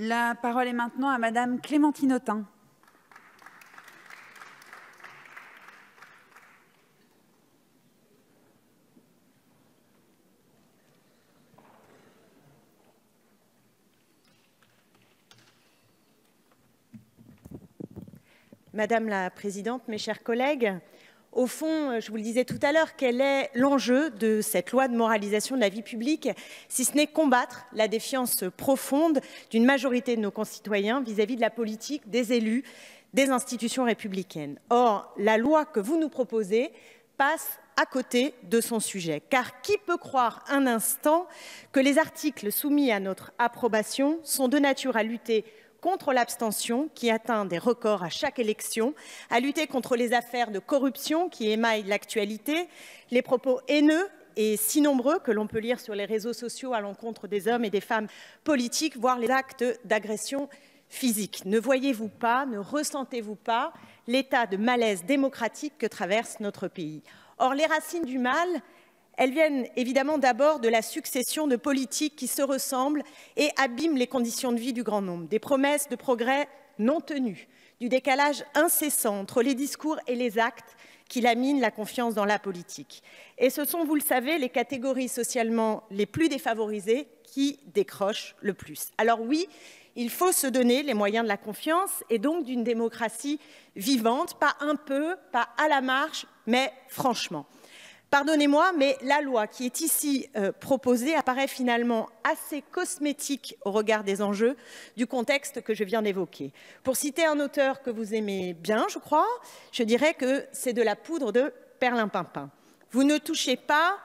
La parole est maintenant à Madame Clémentine Autain. Madame la Présidente, mes chers collègues, au fond, je vous le disais tout à l'heure, quel est l'enjeu de cette loi de moralisation de la vie publique, si ce n'est combattre la défiance profonde d'une majorité de nos concitoyens vis-à-vis -vis de la politique, des élus, des institutions républicaines. Or, la loi que vous nous proposez passe à côté de son sujet. Car qui peut croire un instant que les articles soumis à notre approbation sont de nature à lutter contre l'abstention qui atteint des records à chaque élection, à lutter contre les affaires de corruption qui émaillent l'actualité, les propos haineux et si nombreux que l'on peut lire sur les réseaux sociaux à l'encontre des hommes et des femmes politiques, voire les actes d'agression physique. Ne voyez-vous pas, ne ressentez-vous pas l'état de malaise démocratique que traverse notre pays? Or, les racines du mal, elles viennent évidemment d'abord de la succession de politiques qui se ressemblent et abîment les conditions de vie du grand nombre, des promesses de progrès non tenues, du décalage incessant entre les discours et les actes qui laminent la confiance dans la politique. Et ce sont, vous le savez, les catégories socialement les plus défavorisées qui décrochent le plus. Alors oui, il faut se donner les moyens de la confiance et donc d'une démocratie vivante, pas un peu, pas à la marche, mais franchement. Pardonnez-moi, mais la loi qui est ici euh, proposée apparaît finalement assez cosmétique au regard des enjeux du contexte que je viens d'évoquer. Pour citer un auteur que vous aimez bien, je crois, je dirais que c'est de la poudre de perlimpinpin. Vous ne touchez pas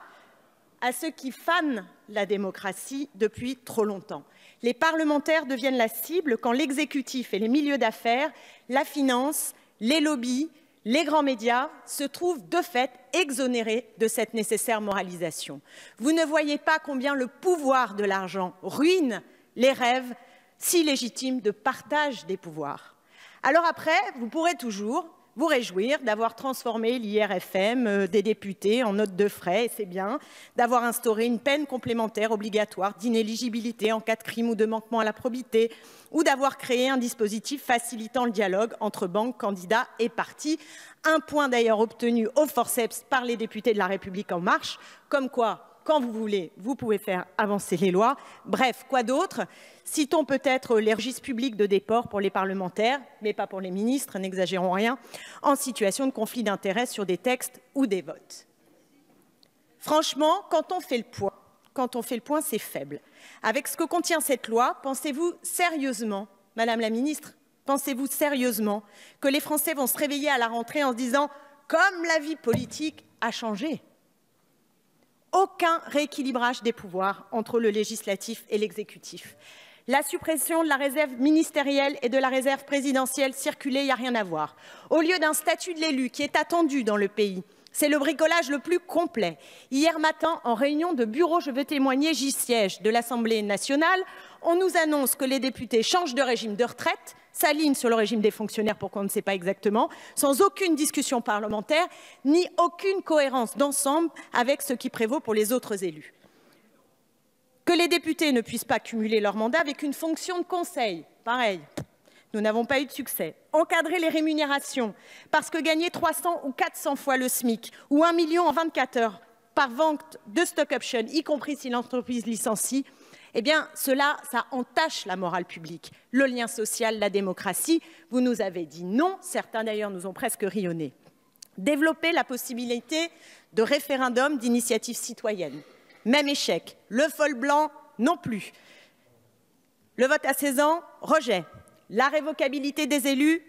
à ceux qui fanent la démocratie depuis trop longtemps. Les parlementaires deviennent la cible quand l'exécutif et les milieux d'affaires la finance, les lobbies, les grands médias se trouvent de fait exonérés de cette nécessaire moralisation. Vous ne voyez pas combien le pouvoir de l'argent ruine les rêves si légitimes de partage des pouvoirs. Alors après, vous pourrez toujours vous réjouir d'avoir transformé l'IRFM euh, des députés en note de frais, et c'est bien, d'avoir instauré une peine complémentaire obligatoire d'inéligibilité en cas de crime ou de manquement à la probité, ou d'avoir créé un dispositif facilitant le dialogue entre banques, candidats et partis. Un point d'ailleurs obtenu au forceps par les députés de la République en marche, comme quoi quand vous voulez, vous pouvez faire avancer les lois. Bref, quoi d'autre? Citons peut-être les registres publics de déport pour les parlementaires, mais pas pour les ministres, n'exagérons rien, en situation de conflit d'intérêts sur des textes ou des votes. Franchement, quand on fait le point, quand on fait le point, c'est faible. Avec ce que contient cette loi, pensez-vous sérieusement, Madame la Ministre, pensez-vous sérieusement que les Français vont se réveiller à la rentrée en se disant « comme la vie politique a changé » aucun rééquilibrage des pouvoirs entre le législatif et l'exécutif. La suppression de la réserve ministérielle et de la réserve présidentielle circulée, il n'y a rien à voir. Au lieu d'un statut de l'élu qui est attendu dans le pays, c'est le bricolage le plus complet. Hier matin, en réunion de bureau, je veux témoigner, j'y siège, de l'Assemblée nationale, on nous annonce que les députés changent de régime de retraite, s'alignent sur le régime des fonctionnaires pour qu'on ne sait pas exactement, sans aucune discussion parlementaire, ni aucune cohérence d'ensemble avec ce qui prévaut pour les autres élus. Que les députés ne puissent pas cumuler leur mandat avec une fonction de conseil, pareil, nous n'avons pas eu de succès. Encadrer les rémunérations, parce que gagner 300 ou 400 fois le SMIC, ou 1 million en 24 heures par vente de stock option, y compris si l'entreprise licencie, eh bien, cela, ça entache la morale publique, le lien social, la démocratie. Vous nous avez dit non, certains d'ailleurs nous ont presque rionné. Développer la possibilité de référendum d'initiative citoyenne. Même échec. Le fol blanc, non plus. Le vote à 16 ans, rejet. La révocabilité des élus,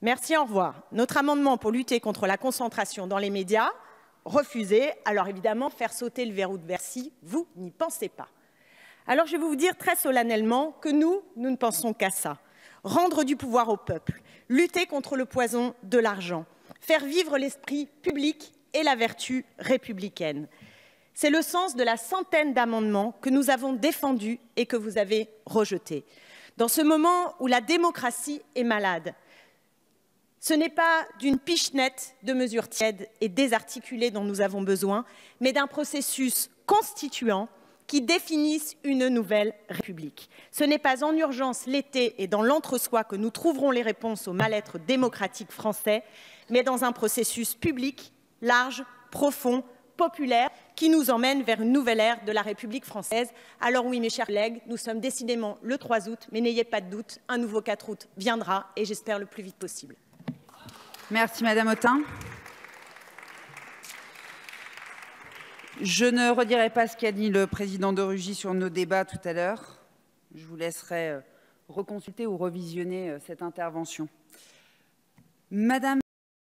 merci, au revoir. Notre amendement pour lutter contre la concentration dans les médias, refusé. Alors évidemment, faire sauter le verrou de Bercy, vous n'y pensez pas. Alors je vais vous dire très solennellement que nous, nous ne pensons qu'à ça. Rendre du pouvoir au peuple, lutter contre le poison de l'argent, faire vivre l'esprit public et la vertu républicaine. C'est le sens de la centaine d'amendements que nous avons défendus et que vous avez rejetés. Dans ce moment où la démocratie est malade, ce n'est pas d'une pichenette de mesures tièdes et désarticulées dont nous avons besoin, mais d'un processus constituant qui définissent une nouvelle République. Ce n'est pas en urgence l'été et dans l'entre-soi que nous trouverons les réponses au mal-être démocratique français, mais dans un processus public, large, profond, populaire, qui nous emmène vers une nouvelle ère de la République française. Alors oui, mes chers collègues, nous sommes décidément le 3 août, mais n'ayez pas de doute, un nouveau 4 août viendra et j'espère le plus vite possible. Merci Madame Autain. Je ne redirai pas ce qu'a dit le président de Rugy sur nos débats tout à l'heure. Je vous laisserai euh, reconsulter ou revisionner euh, cette intervention. Madame